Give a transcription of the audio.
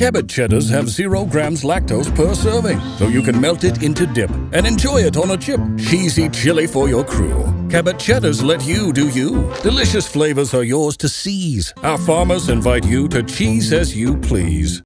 Cabot cheddars have zero grams lactose per serving, so you can melt it into dip and enjoy it on a chip. Cheesy chili for your crew. Cabot cheddars let you do you. Delicious flavors are yours to seize. Our farmers invite you to cheese as you please.